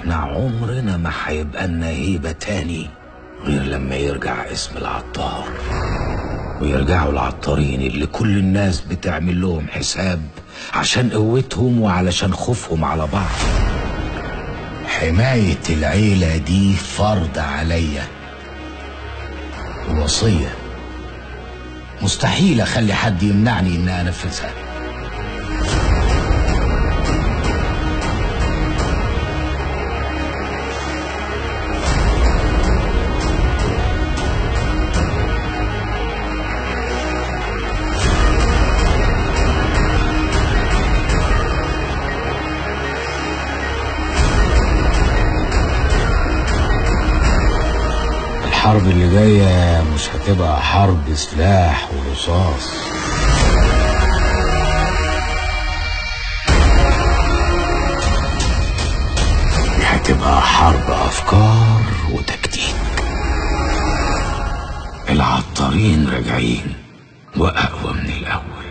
إحنا عمرنا ما هيبقى لنا هيبة تاني غير لما يرجع اسم العطار. ويرجعوا العطارين اللي كل الناس بتعمل لهم حساب عشان قوتهم وعلشان خوفهم على بعض. حماية العيلة دي فرض عليا. ووصية مستحيل أخلي حد يمنعني ان أنفذها. الحرب اللي جاية مش هتبقى حرب سلاح ورصاص. دي هتبقى حرب أفكار وتكتيك. العطارين راجعين وأقوى من الأول.